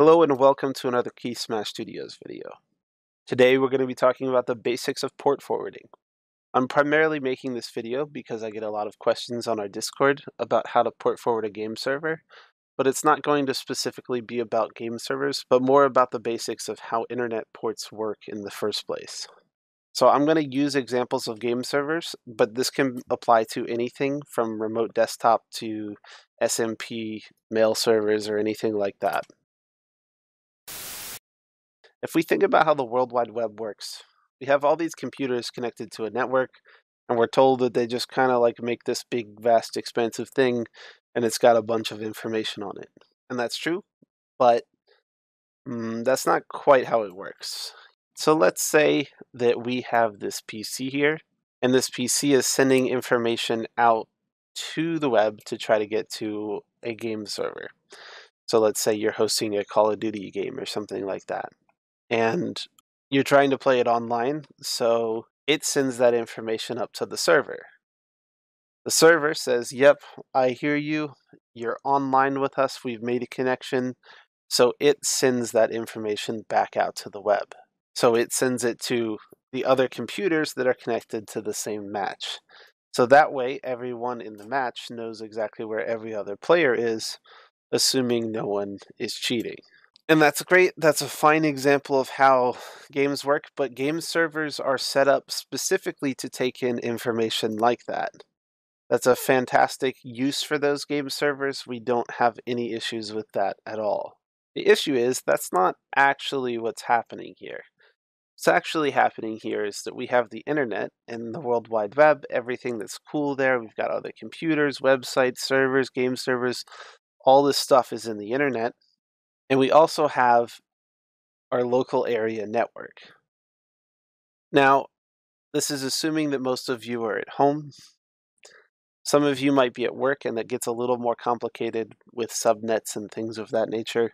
Hello and welcome to another KeySmash Studios video. Today we're going to be talking about the basics of port forwarding. I'm primarily making this video because I get a lot of questions on our Discord about how to port forward a game server, but it's not going to specifically be about game servers, but more about the basics of how internet ports work in the first place. So I'm going to use examples of game servers, but this can apply to anything from remote desktop to SMP mail servers or anything like that. If we think about how the World Wide Web works, we have all these computers connected to a network, and we're told that they just kind of like make this big, vast, expansive thing, and it's got a bunch of information on it. And that's true, but mm, that's not quite how it works. So let's say that we have this PC here, and this PC is sending information out to the web to try to get to a game server. So let's say you're hosting a Call of Duty game or something like that and you're trying to play it online, so it sends that information up to the server. The server says, Yep, I hear you. You're online with us. We've made a connection. So it sends that information back out to the web. So it sends it to the other computers that are connected to the same match. So that way, everyone in the match knows exactly where every other player is, assuming no one is cheating. And that's great. That's a fine example of how games work, but game servers are set up specifically to take in information like that. That's a fantastic use for those game servers. We don't have any issues with that at all. The issue is that's not actually what's happening here. What's actually happening here is that we have the internet and the World Wide Web, everything that's cool there. We've got other computers, websites, servers, game servers. All this stuff is in the internet and we also have our local area network. Now, this is assuming that most of you are at home. Some of you might be at work, and that gets a little more complicated with subnets and things of that nature.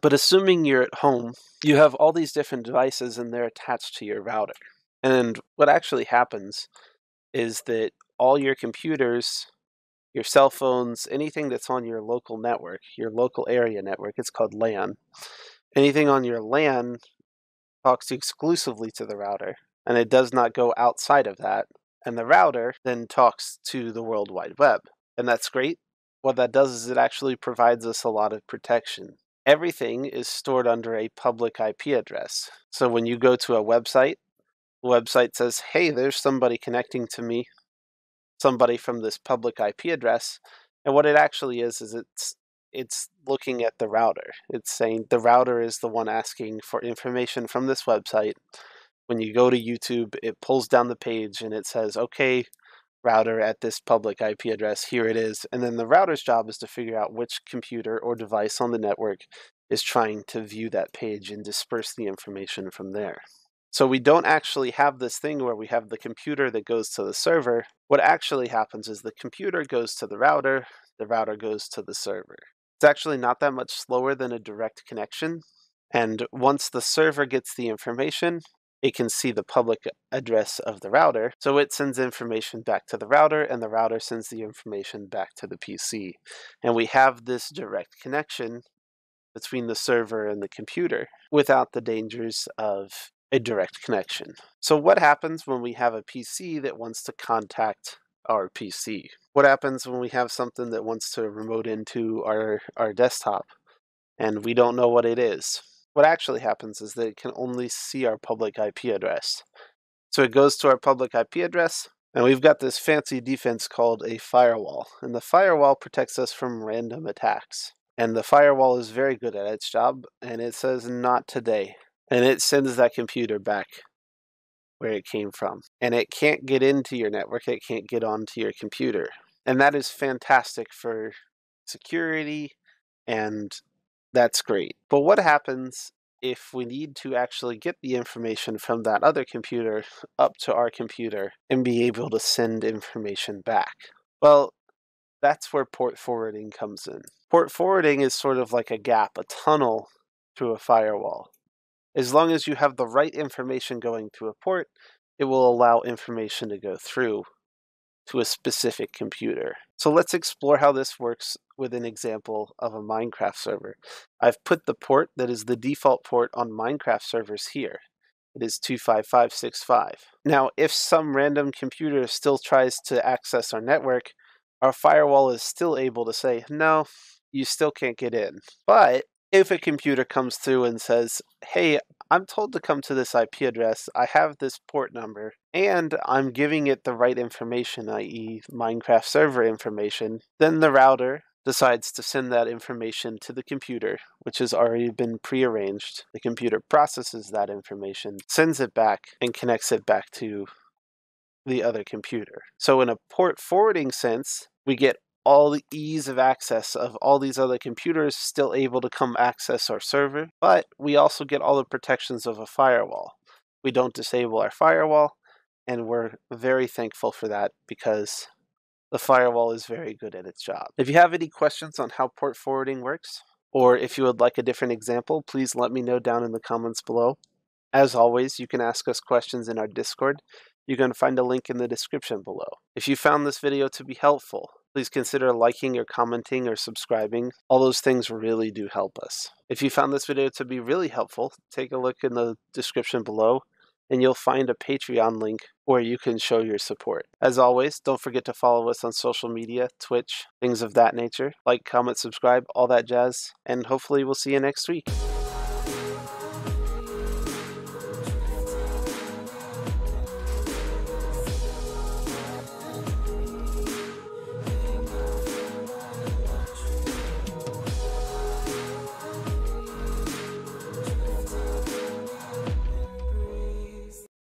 But assuming you're at home, you have all these different devices and they're attached to your router. And what actually happens is that all your computers your cell phones, anything that's on your local network, your local area network, it's called LAN. Anything on your LAN talks exclusively to the router, and it does not go outside of that. And the router then talks to the World Wide Web. And that's great. What that does is it actually provides us a lot of protection. Everything is stored under a public IP address. So when you go to a website, the website says, hey, there's somebody connecting to me somebody from this public IP address. And what it actually is is it's it's looking at the router. It's saying the router is the one asking for information from this website. When you go to YouTube, it pulls down the page and it says, "Okay, router at this public IP address, here it is." And then the router's job is to figure out which computer or device on the network is trying to view that page and disperse the information from there. So we don't actually have this thing where we have the computer that goes to the server. What actually happens is the computer goes to the router, the router goes to the server. It's actually not that much slower than a direct connection. And once the server gets the information, it can see the public address of the router. So it sends information back to the router, and the router sends the information back to the PC. And we have this direct connection between the server and the computer without the dangers of a direct connection. So what happens when we have a PC that wants to contact our PC? What happens when we have something that wants to remote into our, our desktop and we don't know what it is? What actually happens is that it can only see our public IP address. So it goes to our public IP address, and we've got this fancy defense called a firewall. And the firewall protects us from random attacks. And the firewall is very good at its job, and it says not today and it sends that computer back where it came from. And it can't get into your network, it can't get onto your computer. And that is fantastic for security, and that's great. But what happens if we need to actually get the information from that other computer up to our computer and be able to send information back? Well, that's where port forwarding comes in. Port forwarding is sort of like a gap, a tunnel through a firewall. As long as you have the right information going to a port, it will allow information to go through to a specific computer. So let's explore how this works with an example of a Minecraft server. I've put the port that is the default port on Minecraft servers here. It is 25565. Now, if some random computer still tries to access our network, our firewall is still able to say, no, you still can't get in. But if a computer comes through and says, hey, I'm told to come to this IP address, I have this port number, and I'm giving it the right information, i.e., Minecraft server information, then the router decides to send that information to the computer, which has already been prearranged. The computer processes that information, sends it back, and connects it back to the other computer. So, in a port forwarding sense, we get all the ease of access of all these other computers still able to come access our server, but we also get all the protections of a firewall. We don't disable our firewall, and we're very thankful for that because the firewall is very good at its job. If you have any questions on how port forwarding works, or if you would like a different example, please let me know down in the comments below. As always, you can ask us questions in our Discord. You can find a link in the description below. If you found this video to be helpful, please consider liking or commenting or subscribing. All those things really do help us. If you found this video to be really helpful, take a look in the description below and you'll find a Patreon link where you can show your support. As always, don't forget to follow us on social media, Twitch, things of that nature. Like, comment, subscribe, all that jazz, and hopefully we'll see you next week.